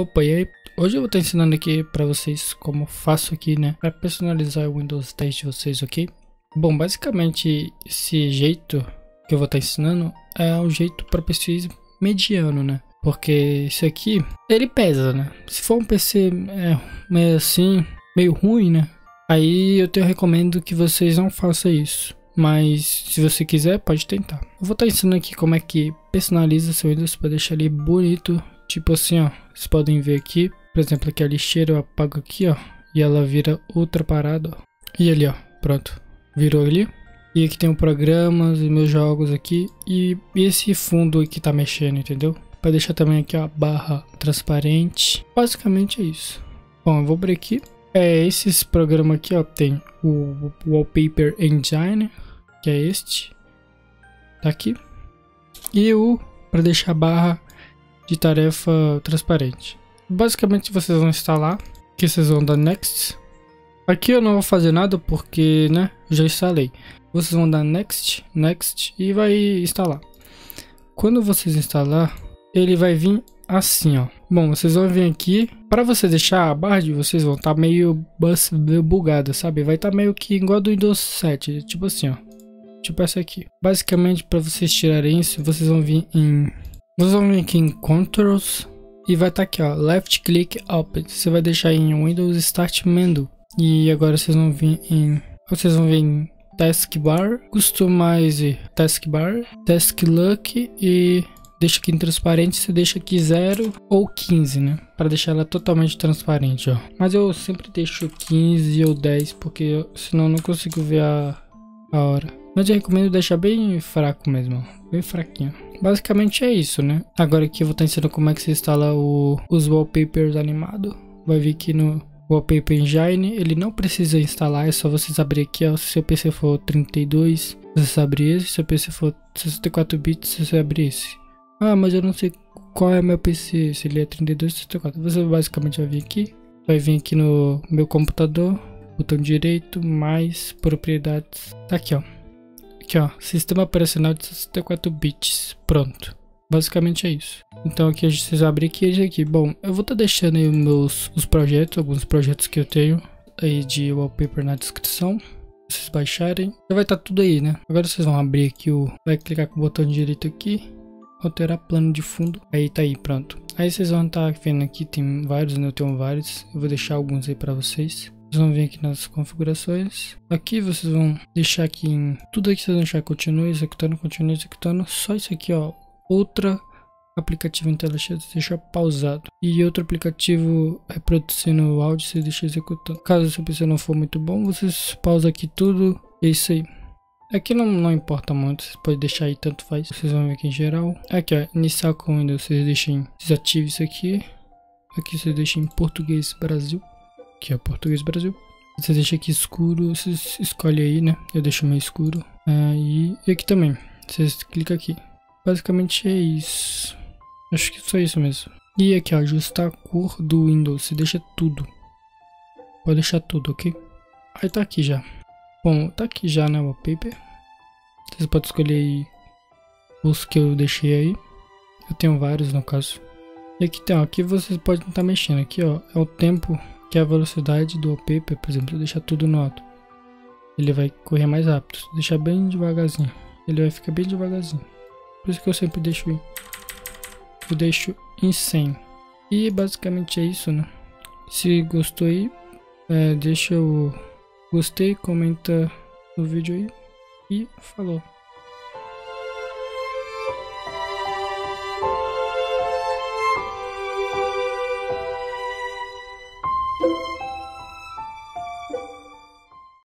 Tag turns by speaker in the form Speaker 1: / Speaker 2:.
Speaker 1: Opa, e aí? Hoje eu vou estar ensinando aqui para vocês como faço aqui, né? Para personalizar o Windows 10 de vocês, ok? Bom, basicamente esse jeito que eu vou estar ensinando é um jeito para PCs mediano, né? Porque isso aqui, ele pesa, né? Se for um PC é, meio assim, meio ruim, né? Aí eu te recomendo que vocês não façam isso. Mas se você quiser, pode tentar. Eu vou estar ensinando aqui como é que personaliza seu Windows para deixar ele bonito. Tipo assim, ó. Vocês podem ver aqui. Por exemplo, aqui a lixeira eu apago aqui, ó. E ela vira outra parada, ó. E ali, ó. Pronto. Virou ali. E aqui tem o programas e meus jogos aqui. E esse fundo aqui tá mexendo, entendeu? Para deixar também aqui, ó, a barra transparente. Basicamente é isso. Bom, eu vou abrir aqui. É, esses programas aqui, ó, tem o Wallpaper Engine, que é este. Tá aqui. E o para deixar a barra de tarefa transparente. Basicamente vocês vão instalar, que vocês vão dar Next. Aqui eu não vou fazer nada porque, né, já instalei. Vocês vão dar Next, Next e vai instalar. Quando vocês instalar, ele vai vir assim, ó. Bom, vocês vão vir aqui. Para você deixar a barra de vocês vão estar tá meio, bugada, sabe? Vai estar tá meio que igual do Windows 7, tipo assim, ó. Tipo essa aqui. Basicamente, para vocês tirarem isso, vocês vão vir em... Vocês vão vir aqui em Controls e vai estar tá aqui, ó. Left Click Open. Você vai deixar em Windows Start Menu. E agora vocês vão vir em... Vocês vão vir em Taskbar, Customize Taskbar, Task Look e deixa aqui em transparente, você deixa aqui 0 ou 15, né? Para deixar ela totalmente transparente, ó. Mas eu sempre deixo 15 ou 10, porque senão eu não consigo ver a, a hora. Mas eu recomendo deixar bem fraco mesmo, bem fraquinho. Basicamente é isso, né? Agora aqui eu vou estar ensinando como é que você instala o, os wallpapers animado. Vai vir aqui no Wallpaper Engine, ele não precisa instalar, é só vocês abrir aqui, ó, se seu PC for 32, você abre esse, se seu PC for 64 bits, você abre esse. Ah, mas eu não sei qual é meu PC, se ele é 32 ou 64. Você basicamente vai vir aqui, vai vir aqui no meu computador, botão direito, mais propriedades. Tá aqui, ó. Aqui, ó, sistema operacional de 64 bits. Pronto. Basicamente é isso. Então aqui a gente precisa abrir aqui e aqui. Bom, eu vou estar tá deixando aí meus os projetos, alguns projetos que eu tenho aí de wallpaper na descrição. Vocês baixarem. Já vai estar tá tudo aí, né? Agora vocês vão abrir aqui o... Vai clicar com o botão direito aqui alterar plano de fundo. Aí tá aí, pronto. Aí vocês vão estar tá vendo aqui, tem vários, né? Eu tenho vários. Eu vou deixar alguns aí para vocês. Vocês vão vir aqui nas configurações. Aqui vocês vão deixar aqui em... Tudo aqui vocês vão deixar continue, executando, continue, executando. Só isso aqui, ó. Outra aplicativo em você deixa pausado. E outro aplicativo reproduzindo o áudio, você deixa executando. Caso seu PC não for muito bom, vocês pausa aqui tudo. É isso aí. Aqui não, não importa muito, você pode deixar aí, tanto faz. Vocês vão ver aqui em geral. Aqui, ó, iniciar com Windows, vocês deixem, desative isso aqui. Aqui você deixa em português Brasil. Aqui, ó, português Brasil. Você deixa aqui escuro, vocês escolhe aí, né? Eu deixo meio escuro. Aí, e aqui também, vocês clicam aqui. Basicamente é isso. Acho que só isso mesmo. E aqui, ó, ajustar a cor do Windows, você deixa tudo. Pode deixar tudo, ok? Aí tá aqui já. Bom, tá aqui já, né, o. Vocês podem escolher os que eu deixei aí. Eu tenho vários, no caso. E aqui tem, ó, aqui vocês podem estar mexendo. Aqui, ó, é o tempo, que a velocidade do wallpaper, por exemplo. deixar tudo no alto. Ele vai correr mais rápido. Deixar bem devagarzinho. Ele vai ficar bem devagarzinho. Por isso que eu sempre deixo eu deixo em 100. E basicamente é isso, né? Se gostou aí, é, deixa o Gostei, comenta no vídeo aí e falou.